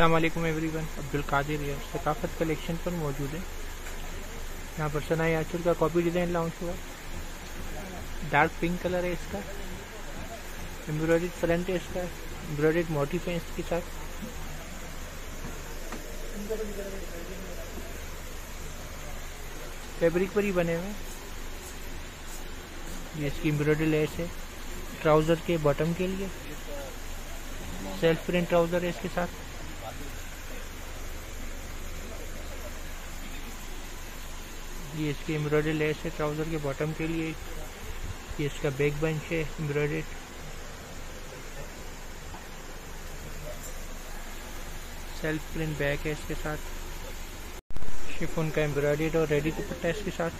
अस्सलाम वालेकुम एवरीवन अब्दुल कादिर है सकाफत कलेक्शन पर मौजूद है। यहाँ पर सनाई आचुर का कॉपी डिज़ाइन लॉन्च हुआ। डार्क पिंक कलर है इसका। एम्ब्रॉयड फ्रंट है इसका। एम्ब्रॉयड मोटिव है इसके साथ। फैब्रिक पर ही बने हुए ये इसकी एम्ब्रॉयडरी लेस है। ट्राउज़र के बॉटम के लिए। सेल्फ प्रिंट ट्राउज़र है इसके साथ। ये इसकी एम्ब्रॉयडरी लेस है ट्राउज़र के बॉटम के लिए। ये इसका बैक बंच है एम्ब्रॉयडरी सेल्फ प्रिंट बैक है इसके साथ। शिफोन का एम्ब्रॉयडरी और रेडी दुपट्टा इसके साथ।